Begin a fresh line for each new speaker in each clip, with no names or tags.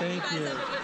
Thank you.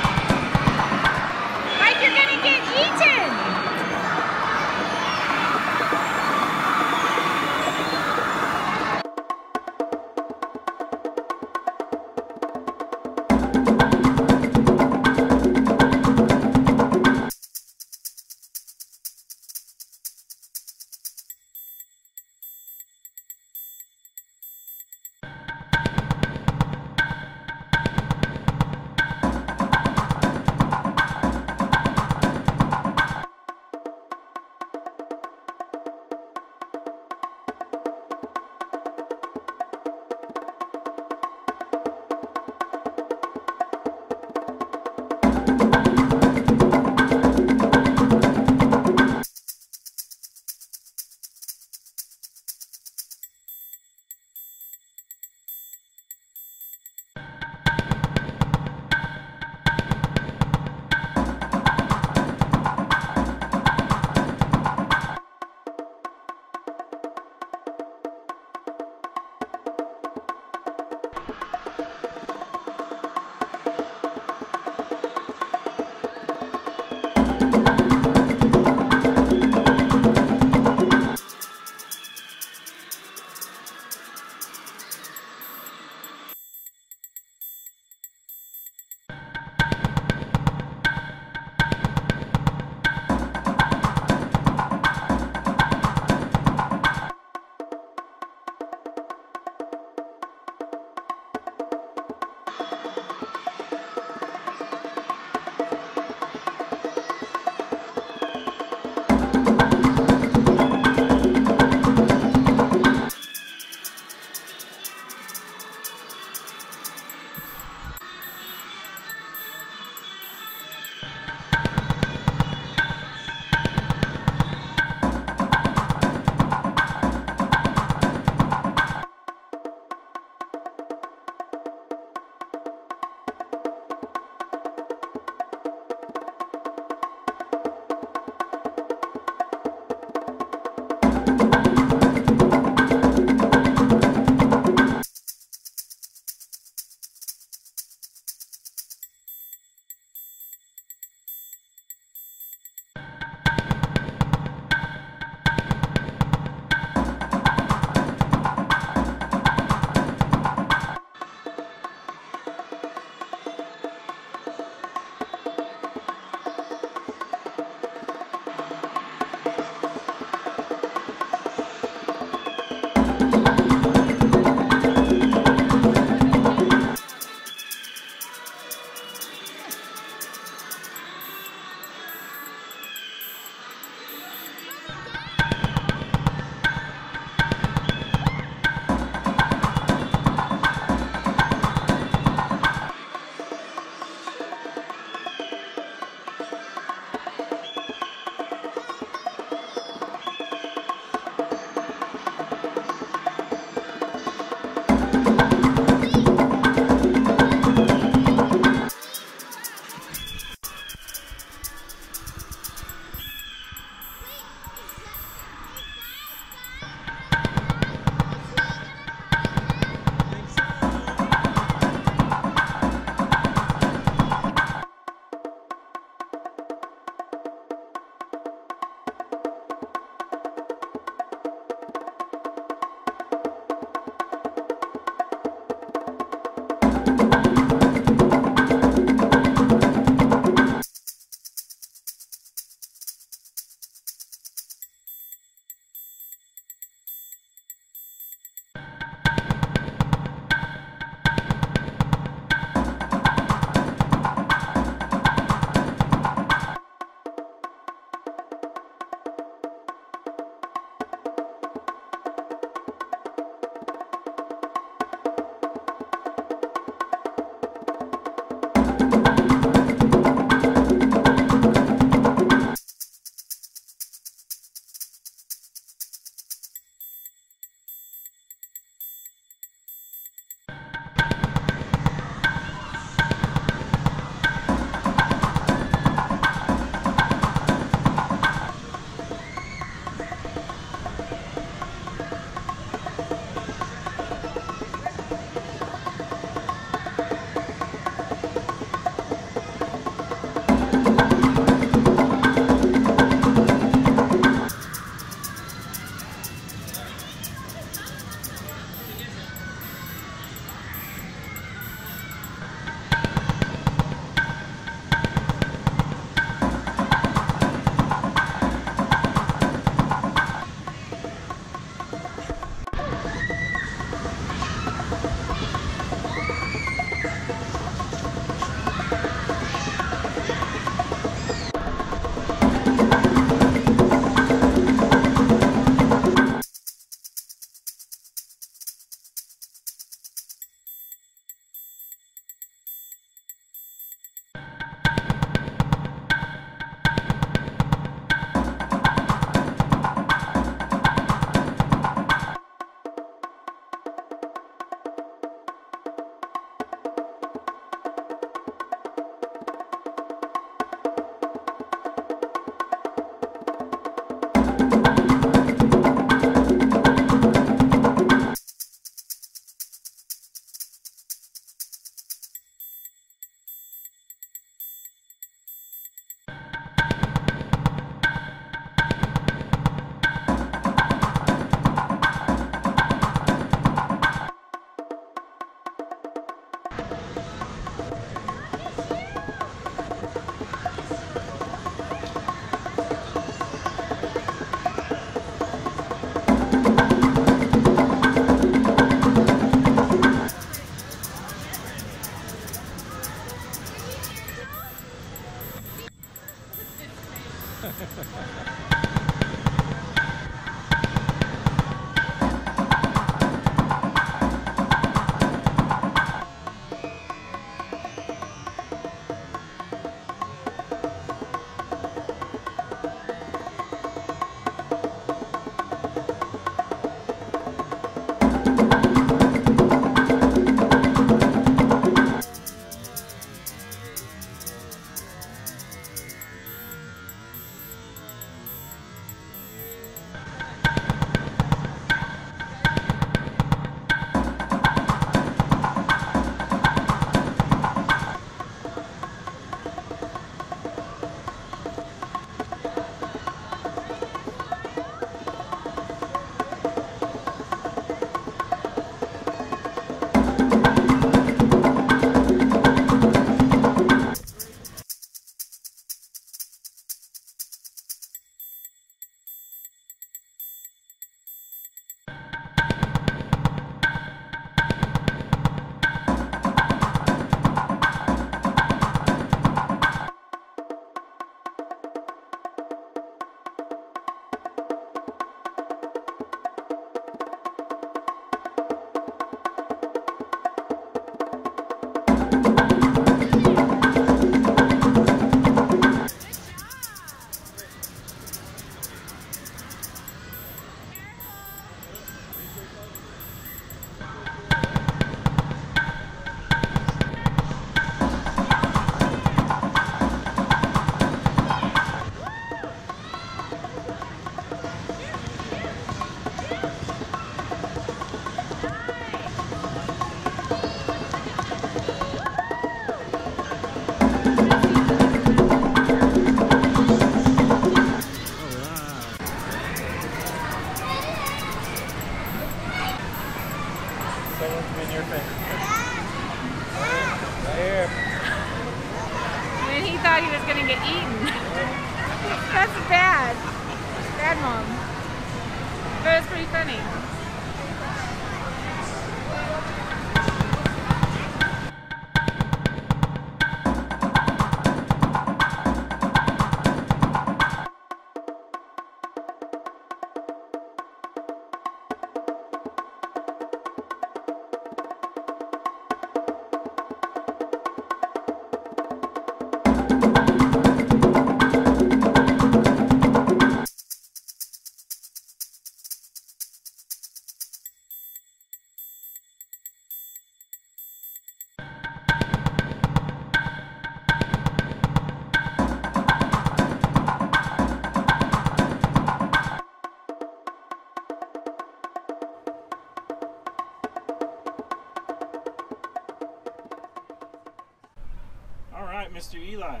Mr. Eli.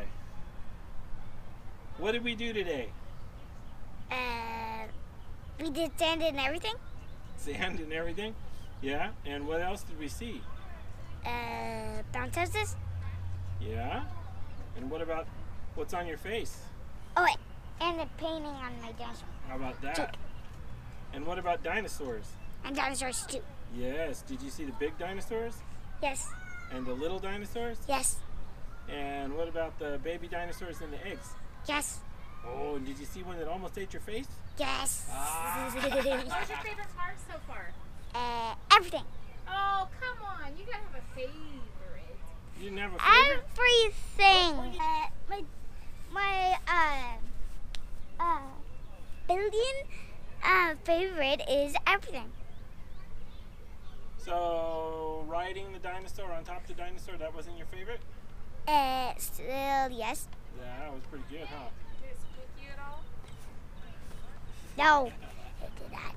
What did we do today?
Uh, we did sand and everything.
Sand and everything? Yeah. And what else did we see?
Uh, bounce houses.
Yeah. And what about what's on your face?
Oh wait, and the painting on my dinosaur.
How about that? And what about dinosaurs?
And dinosaurs too.
Yes. Did you see the big dinosaurs
Yes,
and the little dinosaurs?
yes,
And what about the baby dinosaurs and the eggs?
yes,
Oh, and did you see one that almost ate your face?
yes.
Ah.
What's your favorite part so far?
uh, everything.
Oh, come on. You gotta have a favorite.
You didn't have a favorite?
Everything. Uh, my my uh uh billion uh favorite is everything.
So riding the dinosaur on top of the dinosaur, that wasn't your favorite?
Uh, still yes.
Yeah, that was pretty good, huh?
Did it spook you at all?
No, it did not.